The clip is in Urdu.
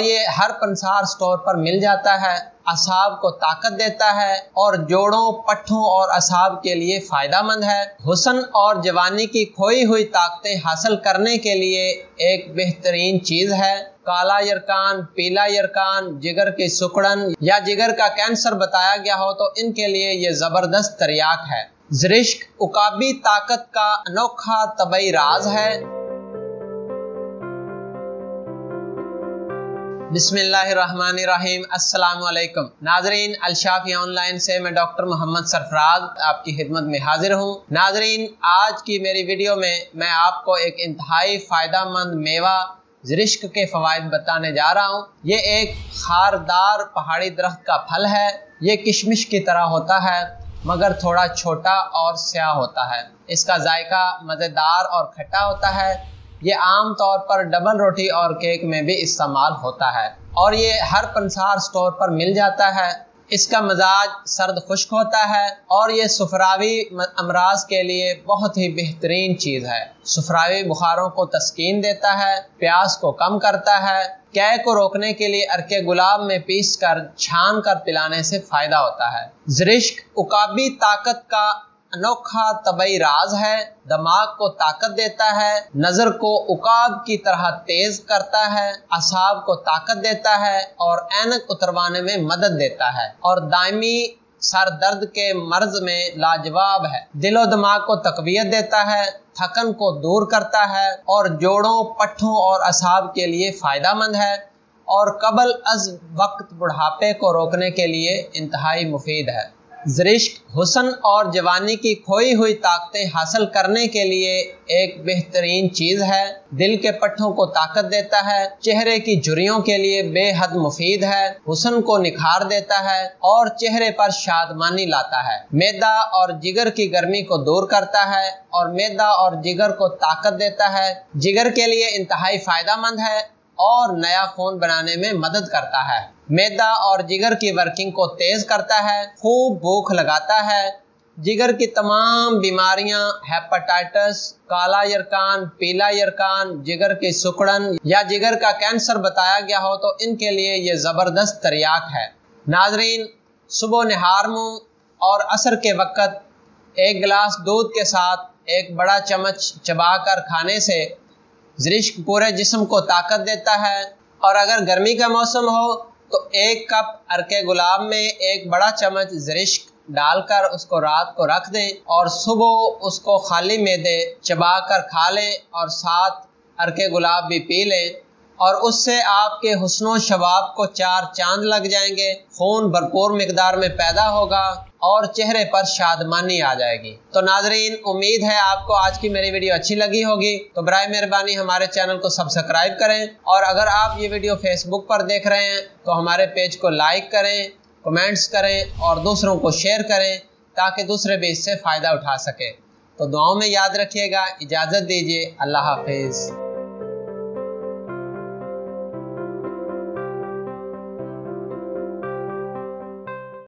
یہ ہر پنسار سٹور پر مل جاتا ہے اصاب کو طاقت دیتا ہے اور جوڑوں، پٹھوں اور اصاب کے لیے فائدہ مند ہے۔ حسن اور جوانی کی کھوئی ہوئی طاقتیں حاصل کرنے کے لیے ایک بہترین چیز ہے۔ کالا یرکان، پیلا یرکان، جگر کی سکڑن یا جگر کا کینسر بتایا گیا ہو تو ان کے لیے یہ زبردست تریاک ہے۔ زرشک، اکابی طاقت کا انوکھا طبعی راز ہے۔ بسم اللہ الرحمن الرحیم۔ السلام علیکم۔ ناظرین الشافی آن لائن سے میں ڈاکٹر محمد سرفراز آپ کی خدمت میں حاضر ہوں۔ ناظرین، آج کی میری ویڈیو میں میں آپ کو ایک انتہائی فائدہ مند میوہ زرشک کے فوائد بتانے جا رہا ہوں۔ یہ ایک خاردار پہاڑی درخت کا پھل ہے۔ یہ کشمش کی طرح ہوتا ہے، مگر تھوڑا چھوٹا اور سیاہ ہوتا ہے۔ اس کا ذائقہ مزیدار اور کھٹا ہوتا ہے۔ یہ عام طور پر ڈبل روٹی اور کیک میں بھی استعمال ہوتا ہے اور یہ ہر پنسار سٹور پر مل جاتا ہے۔ اس کا مزاج سرد خشک ہوتا ہے اور یہ سفراوی امراض کے لیے بہت ہی بہترین چیز ہے۔ سفراوی بخاروں کو تسکین دیتا ہے، پیاس کو کم کرتا ہے۔ کی کو روکنے کے لیے ارکے گلاب میں پیس کر، چھان کر پلانے سے فائدہ ہوتا ہے۔ زرشک، اکابی طاقت کا انوکھا طبعی راز ہے، دماغ کو طاقت دیتا ہے، نظر کو اکاب کی طرح تیز کرتا ہے اصاب کو طاقت دیتا ہے اور اینک اتروانے میں مدد دیتا ہے اور دائمی سر درد کے مرض میں لاجواب ہے۔ دل و دماغ کو تقویت دیتا ہے، تھکن کو دور کرتا ہے اور جوڑوں، پٹھوں اور اصاب کے لیے فائدہ مند ہے اور قبل از وقت بڑھاپے کو روکنے کے لیے انتہائی مفید ہے۔ زرشک، حسن اور جوانی کی کھوئی ہوئی طاقتیں حاصل کرنے کے لیے ایک بہترین چیز ہے۔ دل کے پٹھوں کو طاقت دیتا ہے، چہرے کی جریوں کے لیے بے حد مفید ہے۔ حسن کو نکھار دیتا ہے اور چہرے پر شادمانی لاتا ہے۔ میدا اور جگر کی گرمی کو دور کرتا ہے اور میدا اور جگر کو طاقت دیتا ہے۔ جگر کے لیے انتہائی فائدہ مند ہے اور نیا خون بنانے میں مدد کرتا ہے۔ میدا اور جگر کی ورکنگ کو تیز کرتا ہے، خوب بھوک لگاتا ہے۔ جگر کی تمام بیماریاں ہیپاٹائٹس کالا یرکان، پیلا یرکان، جگر کی سکڑن یا جگر کا کینسر بتایا گیا ہو تو ان کے لیے یہ زبردست تریاک ہے۔ ناظرین، صبح نہار منہ اور عصر کے وقت ایک گلاس دودھ کے ساتھ ایک بڑا چمچ چبا کر کھانے سے زرشک پورے جسم کو طاقت دیتا ہے۔ اور اگر گرمی کا موسم ہو تو ایک کپ ارکے گلاب میں ایک بڑا چمچ زرشک ڈال کر اس کو رات کو رکھ دیں اور صبح اس کو خالی میں دے چبا کر کھا لیں اور ساتھ ارکے گلاب بھی پی لیں۔ اور اس سے آپ کے حسن و شباب کو چار چاند لگ جائیں گے، خون بھرپور مقدار میں پیدا ہوگا اور چہرے پر شادمانی آ جائے گی۔ تو ناظرین، امید ہے آپ کو آج کی میری ویڈیو اچھی لگی ہوگی۔ تو برائے مہربانی ہمارے چینل کو سبسکرائب کریں اور اگر آپ یہ ویڈیو فیس بک پر دیکھ رہے ہیں تو ہمارے پیج کو لائک کریں، کمنٹس کریں اور دوسروں کو شیئر کریں تاکہ دوسرے بھی اس سے فائدہ اٹھا سکے تو دعاؤں میں یاد رکھیے گا، اجازت دیجیے۔ اللہ حافظ۔